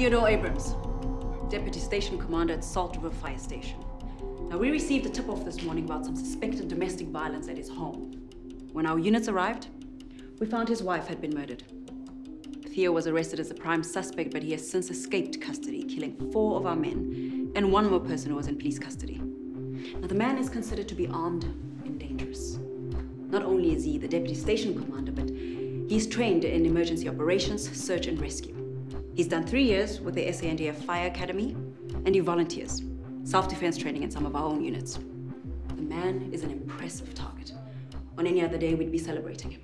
Theodore Abrams, Deputy Station Commander at Salt River Fire Station. Now, we received a tip-off this morning about some suspected domestic violence at his home. When our units arrived, we found his wife had been murdered. Theo was arrested as a prime suspect, but he has since escaped custody, killing four of our men and one more person who was in police custody. Now, the man is considered to be armed and dangerous. Not only is he the deputy station commander, but he's trained in emergency operations, search and rescue. He's done three years with the SANDF Fire Academy, and he volunteers, self-defense training in some of our own units. The man is an impressive target. On any other day, we'd be celebrating him.